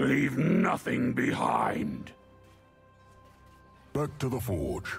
Leave nothing behind. Back to the forge.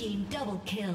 Team double kill.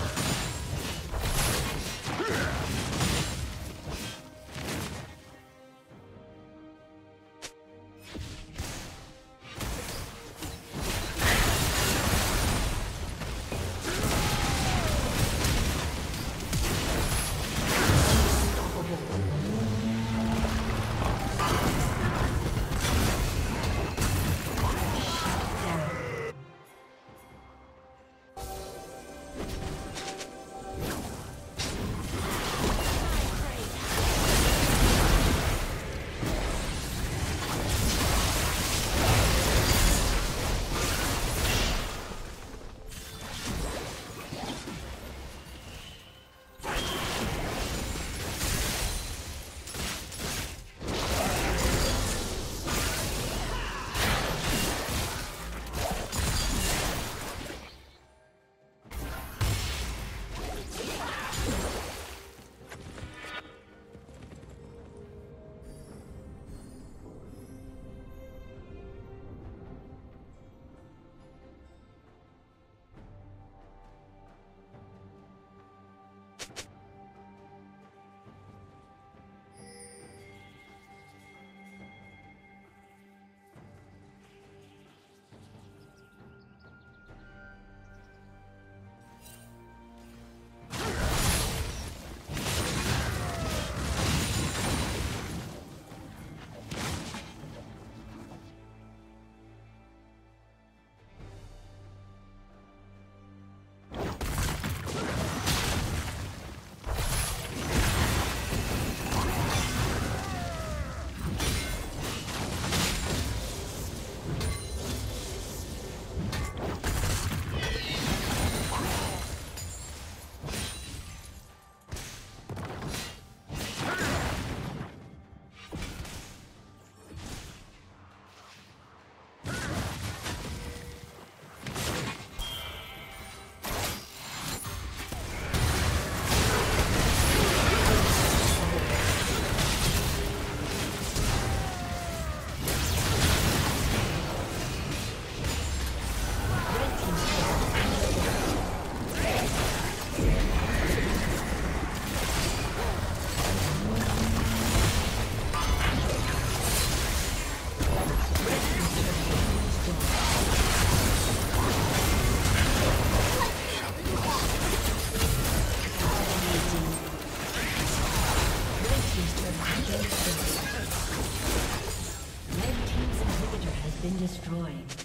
been destroyed.